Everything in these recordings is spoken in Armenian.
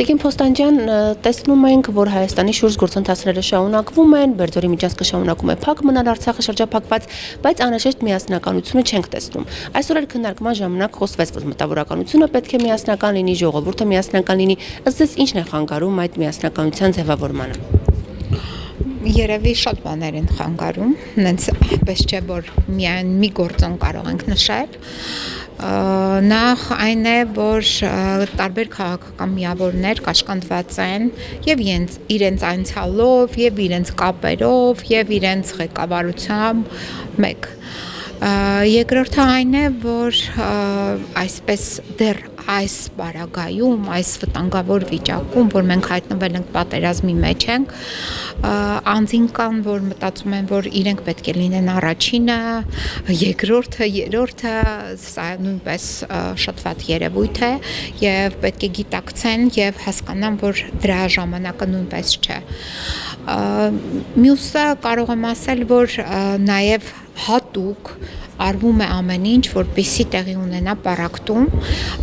Տիկին Փոստանջան, տեսնում ենք, որ Հայաստանի շուրջ գործընթացները շարունակվում են, Բերձորի միջանցքը շարունակում է փակ մնալ Արցախը շրջափակված, բայց անհրաժեշտ միասնականությունը չենք տեսնում։ Այսօր էլ քննարկման ժամանակ խոսվեց, որ մտավորականությունը պետք է միասնական լինի, ժողովուրդը միասնական լինի։ Ըստ ձեզ ի՞նչն է խանգարում այդ միասնականության ձևավորմանը երևի շատ բաներ են խանգարում, նենց պես չէ որ միայն մի գործոն կարող ենք նշել նախ այն է, որ տարբեր քաղաքական միավորներ կաշկանդված են եւ իրենց իրենց անցյալով եւ իրենց կապերով եւ իրենց ղեկավարությամբ մեկ Երկրորդը այն է, որ այսպես դեռ այս բարագայում, այս վտանգավոր վիճակում, որ մենք հայտնվել ենք պատերազմի մեջ ենք, անձին կան, որ մտածում են, որ իրենք պետք է լինեն առաջինը, երկրորդը, երրորդը, սա նույնպես շատ վատ երևույթ է եւ պետք է գիտակցեն եւ հասկանան, որ դրա ժամանակը նույնպես չէ։ Մյուսը կարող եմ ասել, որ նաեւ հատուկ արվում է ամեն ինչ, որպեսի տեղի ունենա պարակտում,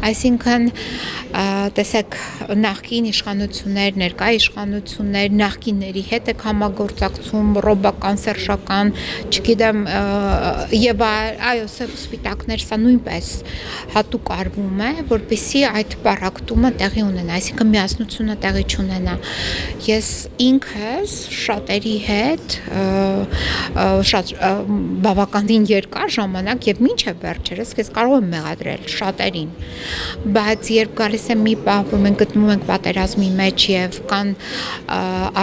այսինքն տեսեք նախկին իշխանություններ, ներկա իշխանություններ, նախկինների հետ եք համագործակցում, ռոբական, սերշական, չգիտեմ, եւ այո, սպիտակներ սա նույնպես հատուկ արվում է, որպեսի այդ պարակտումը տեղի ունենա, այսինքն միասնությունը տեղի չունենա։ Ես ինքս շատերի հետ շատ բավականին երկար ժամ ժամանակ եւ մինչեւ վերջերս ես կարող եմ մեղադրել շատերին բայց երբ գալիս է մի պահ որ մենք գտնվում ենք պատերազմի մեջ եւ կան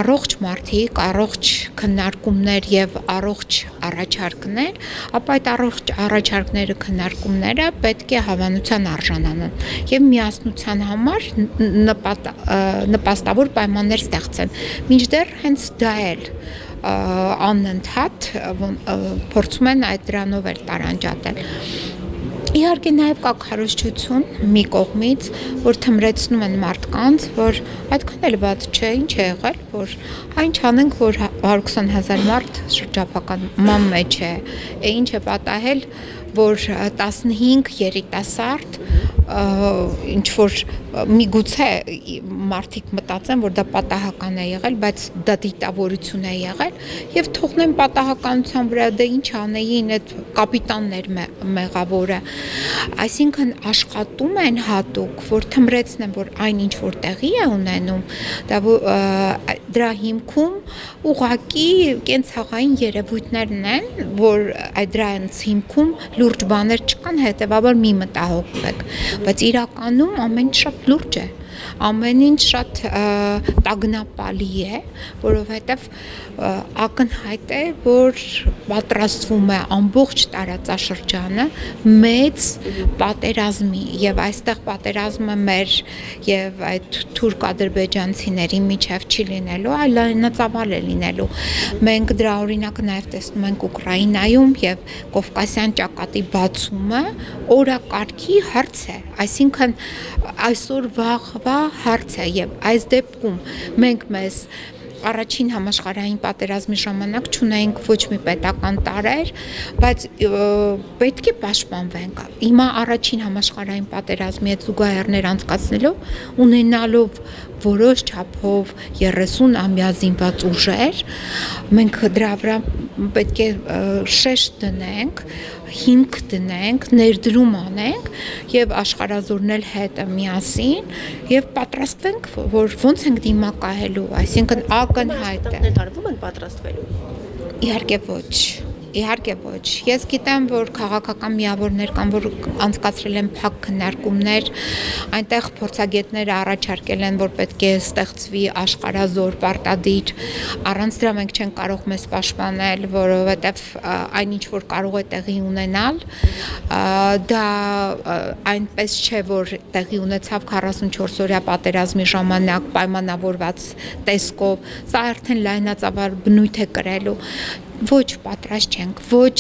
առողջ մարդիկ առողջ քննարկումներ եւ առողջ առաջարկներ ապա այդ առողջ առաջարկները քննարկումները պետք է հավանության արժանանան եւ միասնության համար նպատ, նպաստավոր պայմաններ ստեղծեն մինչդեռ հենց դա էլ անընդհատ փորձում են այդ դրանով էլ տարանջատել։ Իհարկե նաև կա քարոշչություն մի կողմից, որ թմրեցնում են մարդկանց, որ այդքան էլ ված չէ, ինչ է եղել, որ այն չանենք, որ 120.000 մարդ շրջափակման մեջ է, է ինչ է պատահել, որ 15 երիտասարդ ինչ որ միգուցե մարդիկ մտածեն, որ դա պատահական է եղել, բայց դա դիտավորություն է եղել եւ թողնեն պատահականության վրա դա ինչ անեին այդ կապիտաններ մեղավորը։ Այսինքն աշխատում են հատուկ, որ թմրեցնեն, որ այն ինչ որ տեղի է ունենում, դա դրա հիմքում ուղակի կենցաղային երևույթներն են, որ այդ դրանց հիմքում լուրջ բաներ չկան, հետեւաբար մի մտահոգվեք, բայց իրականում ամեն շատ լուրջ է ամեն ինչ շատ տագնապալի է, որովհետև ակնհայտ է, որ պատրաստվում է ամբողջ տարածաշրջանը մեծ պատերազմի եւ այստեղ պատերազմը մեր եւ այդ թուրք ադրբեջանցիների միջև չի լինելու, այլ լայնածավալ է լինելու։ Մենք դրա օրինակը նաեւ տեսնում ենք Ուկրաինայում եւ Կովկասյան ճակատի բացումը օրակարգի հարց է, այսինքն այսօր վաղվա հարց է եւ այս դեպքում մենք մեզ առաջին համաշխարհային պատերազմի ժամանակ ճունայինք ոչ մի պետական տարեր, բայց պետք է պաշտպանվենք։ Հիմա առաջին համաշխարհային պատերազմի հետ զուգահեռներ անցկացնելով ունենալով որոշ չափով 30 ամյա զինված ուժեր, մենք դրա վրա պետք է շեշտ դնենք, հիմք դնենք, ներդրում անենք եւ աշխարազորնել հետը միասին եւ պատրաստվենք, որ ոնց ենք դիմակայելու, այսինքն ակնհայտ է։ Ներդարվում են պատրաստվելու։ Իհարկե ոչ Իհարկե ոչ։ Ես գիտեմ, որ քաղաքական միավորներ կան, որ անցկացրել են փակ քննարկումներ, այնտեղ փորձագետները առաջարկել են, որ պետք է ստեղծվի աշխարազոր պարտադիր։ Առանց դրա մենք չենք կարող մեզ պաշտպանել, որովհետև այնինչ որ կարող է տեղի ունենալ, դա այնպես չէ, որ տեղի ունեցավ 44 օրյա պատերազմի ժամանակ պայմանավորված տեսքով, սա արդեն լայնածավալ բնույթ է կրելու ոչ պատրաստ չենք, ոչ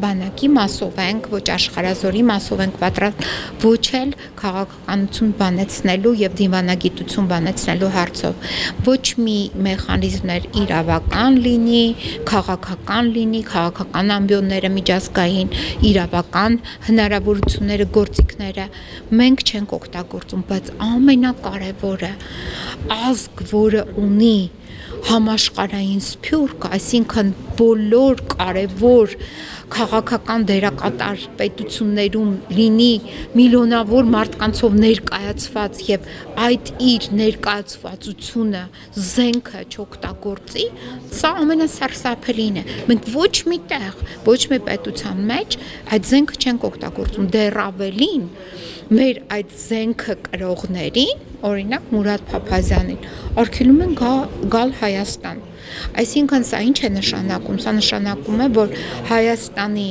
բանակի մասով ենք, ոչ աշխարազորի մասով ենք պատրաստ, ոչ էլ քաղաքականություն բանեցնելու եւ դիվանագիտություն բանեցնելու հարցով։ Ոչ մի մեխանիզմներ իրավական լինի, քաղաքական լինի, քաղաքական ամբիոնները միջազգային, իրավական հնարավորությունները, գործիքները մենք չենք օգտագործում, բայց ամենակարևորը ազգ, որը ունի համաշխարային սփյուռք, այսինքն բոլոր կարևոր քաղաքական դերակատար պետություններում լինի միլիոնավոր մարդկանցով ներկայացված եւ այդ իր ներկայացվածությունը զենքը չօգտագործի, սա ամենասարսափելին է։ Մենք ոչ մի տեղ, ոչ մի պետության մեջ այդ զենքը չենք օգտագործում, դեռ ավելին մեր այդ զենքը կրողներին, օրինակ Մուրադ Փափազյանին, արգելում են գա, գալ Հայաստան։ Այսինքն սա ինչ է նշանակում։ Սա նշանակում է, որ Հայաստանի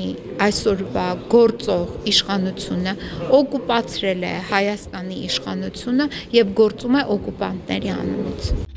այսօրվա գործող իշխանությունը օկուպացրել է Հայաստանի իշխանությունը եւ գործում է օկուպանտների անունից։